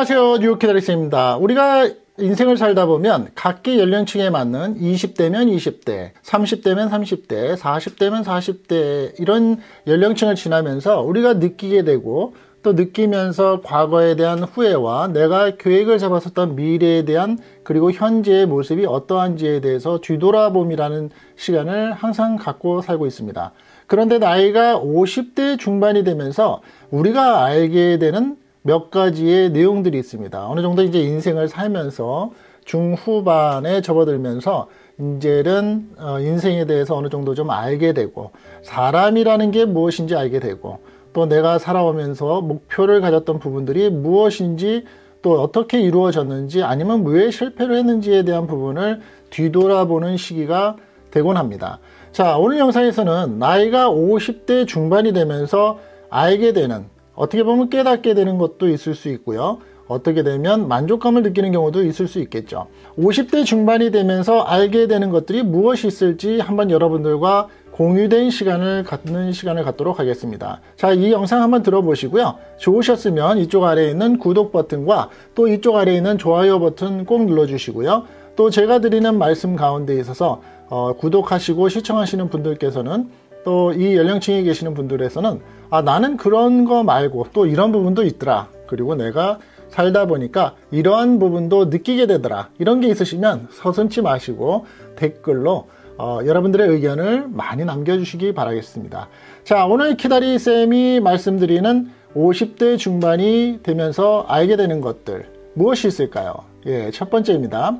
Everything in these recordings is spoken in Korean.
안녕하세요. 뉴욕 기다리스입니다. 우리가 인생을 살다 보면 각기 연령층에 맞는 20대면 20대, 30대면 30대, 40대면 40대 이런 연령층을 지나면서 우리가 느끼게 되고 또 느끼면서 과거에 대한 후회와 내가 계획을 잡았었던 미래에 대한 그리고 현재의 모습이 어떠한지에 대해서 뒤돌아봄이라는 시간을 항상 갖고 살고 있습니다. 그런데 나이가 50대 중반이 되면서 우리가 알게 되는 몇 가지의 내용들이 있습니다. 어느 정도 이제 인생을 살면서 중후반에 접어들면서 이제는 어, 인생에 대해서 어느 정도 좀 알게 되고 사람이라는 게 무엇인지 알게 되고 또 내가 살아오면서 목표를 가졌던 부분들이 무엇인지 또 어떻게 이루어졌는지 아니면 왜 실패를 했는지에 대한 부분을 뒤돌아보는 시기가 되곤 합니다. 자, 오늘 영상에서는 나이가 50대 중반이 되면서 알게 되는 어떻게 보면 깨닫게 되는 것도 있을 수 있고요. 어떻게 되면 만족감을 느끼는 경우도 있을 수 있겠죠. 50대 중반이 되면서 알게 되는 것들이 무엇이 있을지 한번 여러분들과 공유된 시간을 갖는 시간을 갖도록 하겠습니다. 자, 이 영상 한번 들어보시고요. 좋으셨으면 이쪽 아래에 있는 구독 버튼과 또 이쪽 아래에 있는 좋아요 버튼 꼭 눌러주시고요. 또 제가 드리는 말씀 가운데 있어서 어, 구독하시고 시청하시는 분들께서는 또 이 연령층에 계시는 분들에서는 아, 나는 그런 거 말고 또 이런 부분도 있더라. 그리고 내가 살다 보니까 이러한 부분도 느끼게 되더라. 이런 게 있으시면 서슴치 마시고 댓글로 어, 여러분들의 의견을 많이 남겨주시기 바라겠습니다. 자, 오늘 키다리 쌤이 말씀드리는 50대 중반이 되면서 알게 되는 것들 무엇이 있을까요? 예, 첫 번째입니다.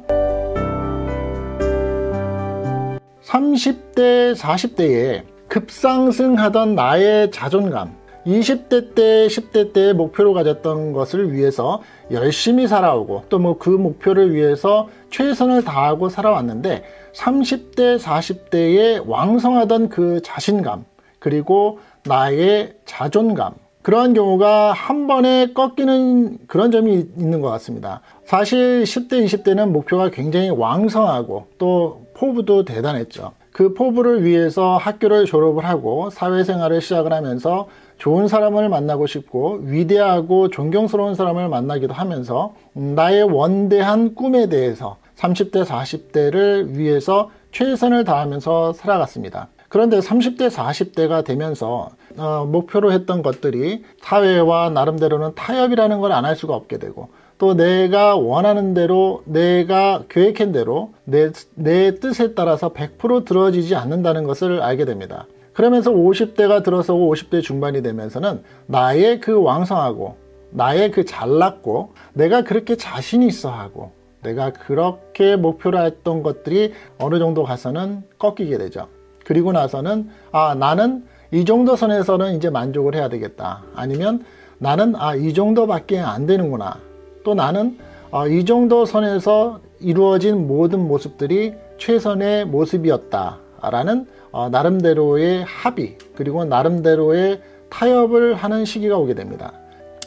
30대, 40대에 급상승하던 나의 자존감, 20대 때, 10대 때 목표로 가졌던 것을 위해서 열심히 살아오고 또 뭐 그 목표를 위해서 최선을 다하고 살아왔는데 30대, 40대에 왕성하던 그 자신감, 그리고 나의 자존감, 그러한 경우가 한 번에 꺾이는 그런 점이 있는 것 같습니다. 사실 10대, 20대는 목표가 굉장히 왕성하고 또 포부도 대단했죠. 그 포부를 위해서 학교를 졸업을 하고 사회생활을 시작을 하면서 좋은 사람을 만나고 싶고 위대하고 존경스러운 사람을 만나기도 하면서 나의 원대한 꿈에 대해서 30대, 40대를 위해서 최선을 다하면서 살아갔습니다. 그런데 30대, 40대가 되면서 어, 목표로 했던 것들이 사회와 나름대로는 타협이라는 걸 안 할 수가 없게 되고 또 내가 원하는 대로 내가 계획한 대로 내, 내 뜻에 따라서 100% 들어지지 않는다는 것을 알게 됩니다. 그러면서 50대가 들어서고 50대 중반이 되면서는 나의 그 왕성하고 나의 그 잘났고 내가 그렇게 자신 있어 하고 내가 그렇게 목표로 했던 것들이 어느 정도 가서는 꺾이게 되죠. 그리고 나서는 아 나는 이 정도 선에서는 이제 만족을 해야 되겠다. 아니면 나는 아 이 정도밖에 안 되는구나. 또 나는 어, 이 정도 선에서 이루어진 모든 모습들이 최선의 모습이었다라는 어, 나름대로의 합의 그리고 나름대로의 타협을 하는 시기가 오게 됩니다.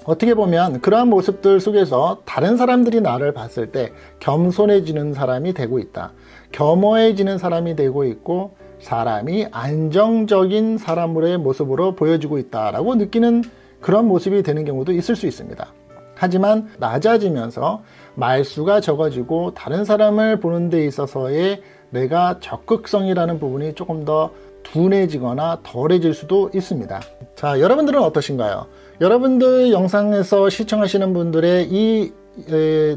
어떻게 보면 그러한 모습들 속에서 다른 사람들이 나를 봤을 때 겸손해지는 사람이 되고 있다. 겸허해지는 사람이 되고 있고 사람이 안정적인 사람으로의 모습으로 보여지고 있다라고 느끼는 그런 모습이 되는 경우도 있을 수 있습니다. 하지만 낮아지면서 말수가 적어지고 다른 사람을 보는 데 있어서의 내가 적극성이라는 부분이 조금 더 둔해지거나 덜해질 수도 있습니다. 자, 여러분들은 어떠신가요? 여러분들 영상에서 시청하시는 분들의 이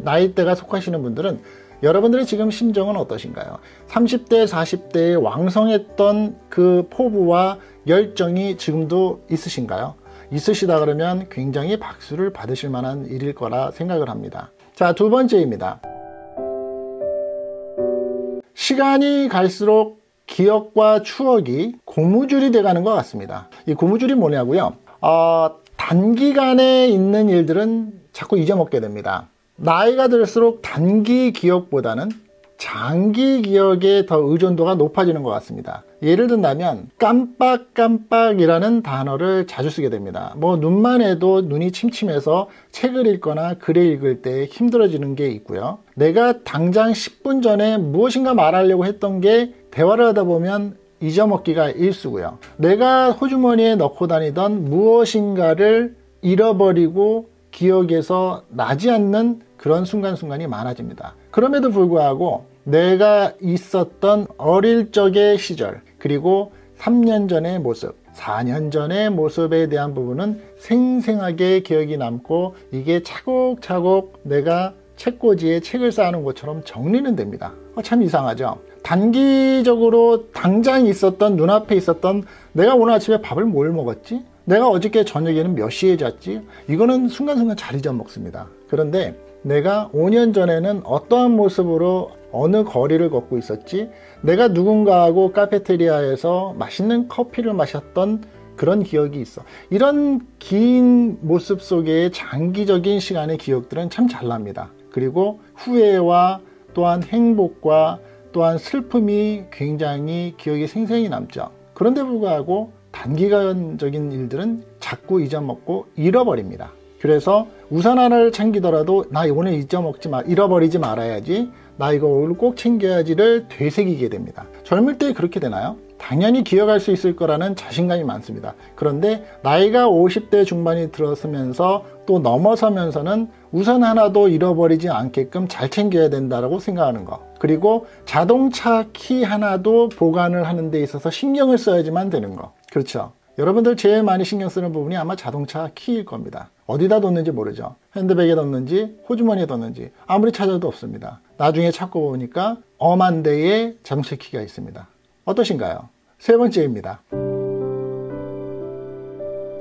나이대가 속하시는 분들은 여러분들의 지금 심정은 어떠신가요? 30대, 40대에 왕성했던 그 포부와 열정이 지금도 있으신가요? 있으시다 그러면 굉장히 박수를 받으실 만한 일일 거라 생각을 합니다. 자, 두 번째입니다. 시간이 갈수록 기억과 추억이 고무줄이 돼가는 것 같습니다. 이 고무줄이 뭐냐고요? 어, 단기간에 있는 일들은 자꾸 잊어먹게 됩니다. 나이가 들수록 단기 기억보다는 장기 기억에 더 의존도가 높아지는 것 같습니다. 예를 든다면 깜빡깜빡이라는 단어를 자주 쓰게 됩니다. 뭐 눈만 해도 눈이 침침해서 책을 읽거나 글을 읽을 때 힘들어지는 게 있고요. 내가 당장 10분 전에 무엇인가 말하려고 했던 게 대화를 하다 보면 잊어먹기가 일수고요. 내가 호주머니에 넣고 다니던 무엇인가를 잃어버리고 기억에서 나지 않는 그런 순간순간이 많아집니다. 그럼에도 불구하고 내가 있었던 어릴 적의 시절, 그리고 3년 전의 모습, 4년 전의 모습에 대한 부분은 생생하게 기억이 남고 이게 차곡차곡 내가 책꽂이에 책을 쌓는 것처럼 정리는 됩니다. 어, 참 이상하죠? 단기적으로 당장 있었던 눈앞에 있었던 내가 오늘 아침에 밥을 뭘 먹었지? 내가 어저께 저녁에는 몇 시에 잤지? 이거는 순간순간 잘 잊어먹습니다. 그런데 내가 5년 전에는 어떠한 모습으로 어느 거리를 걷고 있었지? 내가 누군가하고 카페테리아에서 맛있는 커피를 마셨던 그런 기억이 있어. 이런 긴 모습 속에 장기적인 시간의 기억들은 참 잘 납니다. 그리고 후회와 또한 행복과 또한 슬픔이 굉장히 기억이 생생히 남죠. 그런데 불구하고 단기간적인 일들은 자꾸 잊어먹고 잃어버립니다. 그래서 우산 하나를 챙기더라도 나 오늘 잊어먹지 마, 잃어버리지 말아야지. 나 이거 오늘 꼭 챙겨야지를 되새기게 됩니다. 젊을 때 그렇게 되나요? 당연히 기억할 수 있을 거라는 자신감이 많습니다. 그런데 나이가 50대 중반이 들었으면서 또 넘어서면서는 우산 하나도 잃어버리지 않게끔 잘 챙겨야 된다고 생각하는 거. 그리고 자동차 키 하나도 보관을 하는 데 있어서 신경을 써야지만 되는 거. 그렇죠. 여러분들 제일 많이 신경 쓰는 부분이 아마 자동차 키일 겁니다. 어디다 뒀는지 모르죠. 핸드백에 뒀는지 호주머니에 뒀는지 아무리 찾아도 없습니다. 나중에 찾고 보니까 엄한 데에 자동차 키가 있습니다. 어떠신가요? 세 번째입니다.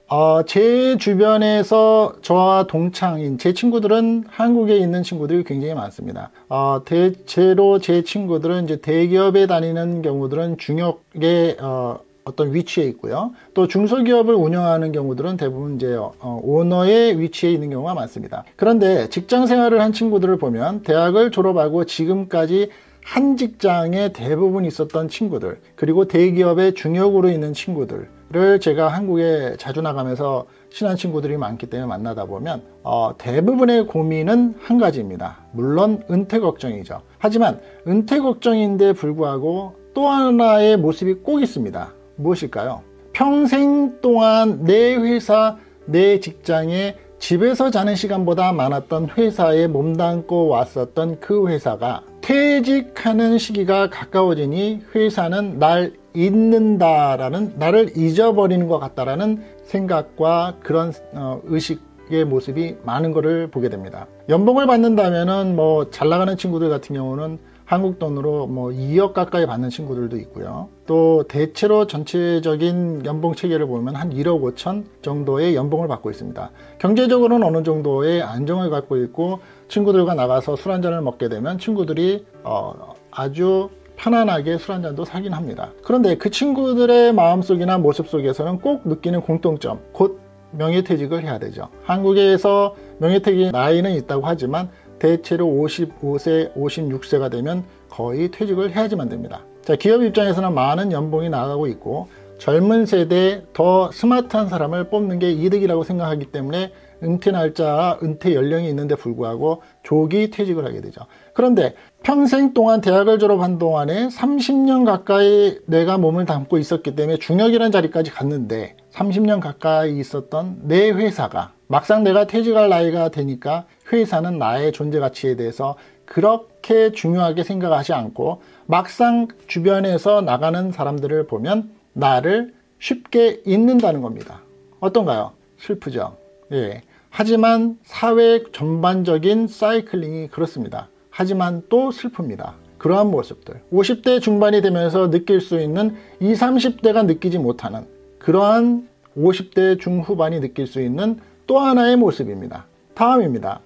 어, 제 주변에서 저와 동창인 제 친구들은 한국에 있는 친구들이 굉장히 많습니다. 어, 대체로 제 친구들은 이제 대기업에 다니는 경우들은 중역에 어, 어떤 위치에 있고요. 또 중소기업을 운영하는 경우들은 대부분 이제 어, 오너의 위치에 있는 경우가 많습니다. 그런데 직장 생활을 한 친구들을 보면 대학을 졸업하고 지금까지 한 직장에 대부분 있었던 친구들, 그리고 대기업의 중역으로 있는 친구들을 제가 한국에 자주 나가면서 친한 친구들이 많기 때문에 만나다 보면 어, 대부분의 고민은 한 가지입니다. 물론 은퇴 걱정이죠. 하지만 은퇴 걱정인데 불구하고 또 하나의 모습이 꼭 있습니다. 무엇일까요? 평생 동안 내 회사, 내 직장에 집에서 자는 시간보다 많았던 회사에 몸담고 왔었던 그 회사가 퇴직하는 시기가 가까워지니 회사는 날 잊는다라는 나를 잊어버리는 것 같다라는 생각과 그런 어, 의식의 모습이 많은 것을 보게 됩니다. 연봉을 받는다면은 뭐 잘 나가는 친구들 같은 경우는 한국 돈으로 뭐 2억 가까이 받는 친구들도 있고요. 또 대체로 전체적인 연봉 체계를 보면 한 1억 5천 정도의 연봉을 받고 있습니다. 경제적으로는 어느 정도의 안정을 갖고 있고 친구들과 나가서 술 한잔을 먹게 되면 친구들이 어 아주 편안하게 술 한잔도 사긴 합니다. 그런데 그 친구들의 마음속이나 모습 속에서는 꼭 느끼는 공통점, 곧 명예퇴직을 해야 되죠. 한국에서 명예퇴직 나이는 있다고 하지만 대체로 55세, 56세가 되면 거의 퇴직을 해야지만 됩니다. 자, 기업 입장에서는 많은 연봉이 나가고 있고 젊은 세대 더 스마트한 사람을 뽑는 게 이득이라고 생각하기 때문에 은퇴 날짜, 은퇴 연령이 있는데 불구하고 조기 퇴직을 하게 되죠. 그런데 평생 동안 대학을 졸업한 동안에 30년 가까이 내가 몸을 담고 있었기 때문에 중역이라는 자리까지 갔는데 30년 가까이 있었던 내 회사가 막상 내가 퇴직할 나이가 되니까 회사는 나의 존재 가치에 대해서 그렇게 중요하게 생각하지 않고 막상 주변에서 나가는 사람들을 보면 나를 쉽게 잊는다는 겁니다. 어떤가요? 슬프죠? 예. 하지만 사회 전반적인 사이클링이 그렇습니다. 하지만 또 슬픕니다. 그러한 모습들. 50대 중반이 되면서 느낄 수 있는 20, 30대가 느끼지 못하는 그러한 50대 중후반이 느낄 수 있는 또 하나의 모습입니다. 다음입니다.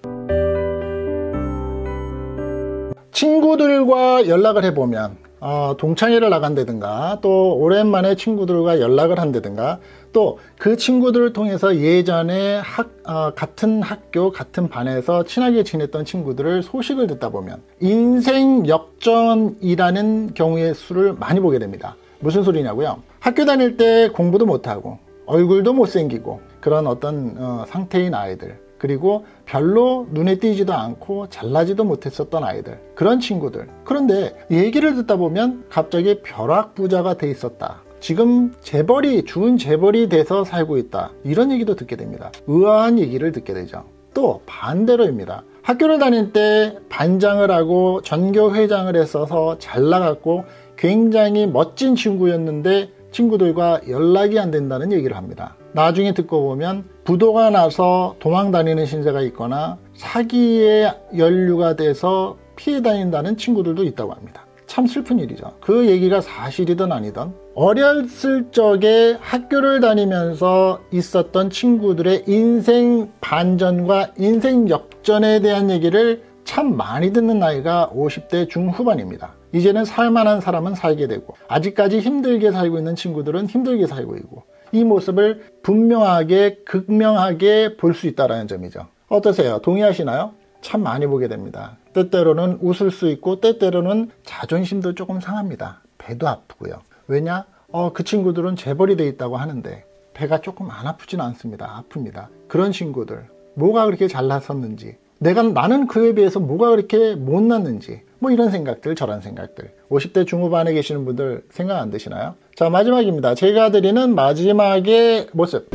친구들과 연락을 해보면 어, 동창회를 나간다든가 또 오랜만에 친구들과 연락을 한다든가 또 그 친구들을 통해서 예전에 학, 어, 같은 학교 같은 반에서 친하게 지냈던 친구들을 소식을 듣다 보면 인생 역전이라는 경우의 수를 많이 보게 됩니다 무슨 소리냐고요 학교 다닐 때 공부도 못하고 얼굴도 못생기고 그런 어떤 어, 상태인 아이들 그리고 별로 눈에 띄지도 않고 잘나지도 못했었던 아이들 그런 친구들. 그런데 얘기를 듣다 보면 갑자기 벼락부자가 돼 있었다. 지금 재벌이 좋은 재벌이 돼서 살고 있다. 이런 얘기도 듣게 됩니다. 의아한 얘기를 듣게 되죠. 또 반대로입니다. 학교를 다닐 때 반장을 하고 전교 회장을 했어서 잘 나갔고 굉장히 멋진 친구였는데 친구들과 연락이 안 된다는 얘기를 합니다. 나중에 듣고 보면 부도가 나서 도망 다니는 신세가 있거나 사기에 연루가 돼서 피해 다닌다는 친구들도 있다고 합니다. 참 슬픈 일이죠. 그 얘기가 사실이든 아니든 어렸을 적에 학교를 다니면서 있었던 친구들의 인생 반전과 인생 역전에 대한 얘기를 참 많이 듣는 나이가 50대 중후반입니다. 이제는 살만한 사람은 살게 되고 아직까지 힘들게 살고 있는 친구들은 힘들게 살고 있고 이 모습을 분명하게 극명하게 볼 수 있다는 점이죠. 어떠세요? 동의하시나요? 참 많이 보게 됩니다. 때때로는 웃을 수 있고 때때로는 자존심도 조금 상합니다. 배도 아프고요. 왜냐? 어, 그 친구들은 재벌이 돼 있다고 하는데 배가 조금 안 아프진 않습니다. 아픕니다. 그런 친구들 뭐가 그렇게 잘났었는지 내가 나는 그에 비해서 뭐가 그렇게 못났는지 뭐 이런 생각들 저런 생각들 50대 중후반에 계시는 분들 생각 안 드시나요? 자 마지막입니다. 제가 드리는 마지막의 모습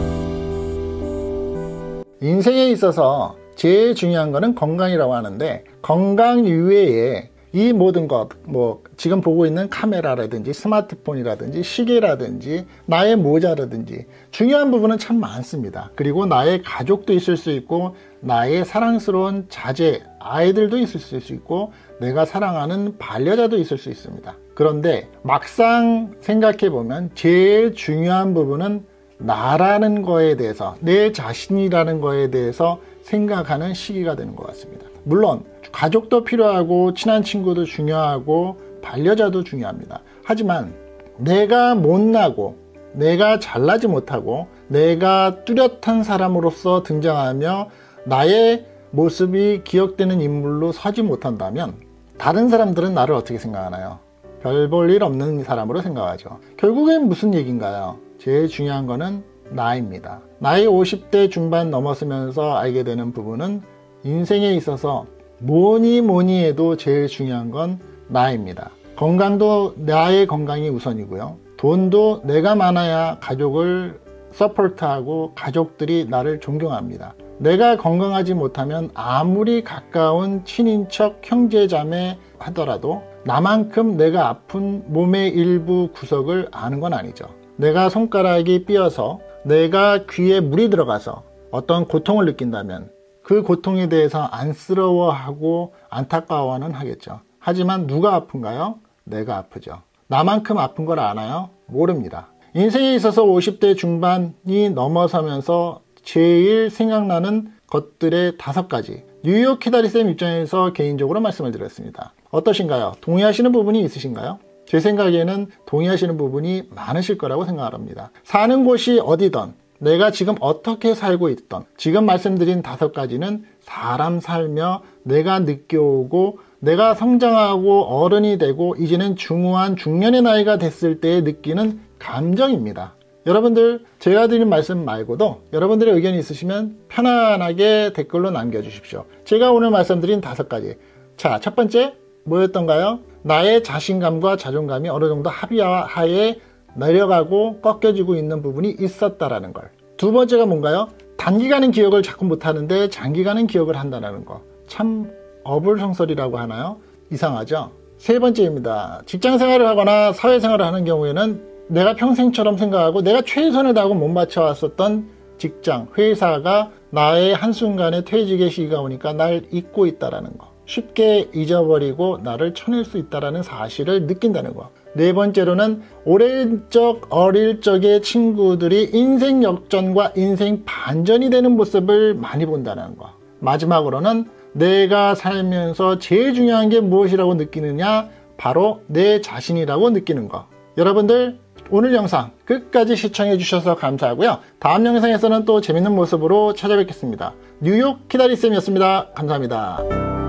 인생에 있어서 제일 중요한 거는 건강이라고 하는데 건강 이외에 이 모든 것, 뭐, 지금 보고 있는 카메라라든지 스마트폰이라든지 시계라든지 나의 모자라든지 중요한 부분은 참 많습니다. 그리고 나의 가족도 있을 수 있고 나의 사랑스러운 자제, 아이들도 있을 수 있고 내가 사랑하는 반려자도 있을 수 있습니다. 그런데 막상 생각해 보면 제일 중요한 부분은 나라는 거에 대해서 내 자신이라는 거에 대해서 생각하는 시기가 되는 것 같습니다. 물론 가족도 필요하고 친한 친구도 중요하고 반려자도 중요합니다. 하지만 내가 못나고 내가 잘나지 못하고 내가 뚜렷한 사람으로서 등장하며 나의 모습이 기억되는 인물로 서지 못한다면 다른 사람들은 나를 어떻게 생각하나요? 별 볼 일 없는 사람으로 생각하죠. 결국엔 무슨 얘기인가요? 제일 중요한 거는 나입니다. 나이 50대 중반 넘었으면서 알게 되는 부분은 인생에 있어서 뭐니 뭐니 해도 제일 중요한 건 나입니다. 건강도 나의 건강이 우선이고요. 돈도 내가 많아야 가족을 support하고 가족들이 나를 존경합니다. 내가 건강하지 못하면 아무리 가까운 친인척 형제자매 하더라도 나만큼 내가 아픈 몸의 일부 구석을 아는 건 아니죠. 내가 손가락이 삐어서 내가 귀에 물이 들어가서 어떤 고통을 느낀다면 그 고통에 대해서 안쓰러워하고 안타까워는 하겠죠. 하지만 누가 아픈가요? 내가 아프죠. 나만큼 아픈 걸 아나요? 모릅니다. 인생에 있어서 50대 중반이 넘어서면서 제일 생각나는 것들의 다섯 가지. 뉴욕 키다리쌤 입장에서 개인적으로 말씀을 드렸습니다. 어떠신가요? 동의하시는 부분이 있으신가요? 제 생각에는 동의하시는 부분이 많으실 거라고 생각합니다. 사는 곳이 어디든 내가 지금 어떻게 살고 있던 지금 말씀드린 다섯 가지는 사람 살며 내가 느껴오고 내가 성장하고 어른이 되고 이제는 중후한 중년의 나이가 됐을 때 느끼는 감정입니다. 여러분들 제가 드린 말씀 말고도 여러분들의 의견이 있으시면 편안하게 댓글로 남겨주십시오. 제가 오늘 말씀드린 다섯 가지. 자, 첫 번째 뭐였던가요? 나의 자신감과 자존감이 어느 정도 합의하에 내려가고 꺾여지고 있는 부분이 있었다라는 걸. 두 번째가 뭔가요? 단기간은 기억을 자꾸 못하는데 장기간은 기억을 한다는 거. 참 어불성설이라고 하나요? 이상하죠? 세 번째입니다. 직장 생활을 하거나 사회 생활을 하는 경우에는 내가 평생처럼 생각하고 내가 최선을 다하고 못 맞춰왔었던 직장, 회사가 나의 한순간에 퇴직의 시기가 오니까 날 잊고 있다라는 거. 쉽게 잊어버리고 나를 쳐낼 수 있다는 사실을 느낀다는 거. 네 번째로는 오랜 적 어릴 적의 친구들이 인생 역전과 인생 반전이 되는 모습을 많이 본다는 거. 마지막으로는 내가 살면서 제일 중요한 게 무엇이라고 느끼느냐? 바로 내 자신이라고 느끼는 거. 여러분들 오늘 영상 끝까지 시청해 주셔서 감사하고요. 다음 영상에서는 또 재밌는 모습으로 찾아뵙겠습니다. 뉴욕 키다리쌤이었습니다. 감사합니다.